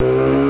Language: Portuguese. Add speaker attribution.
Speaker 1: you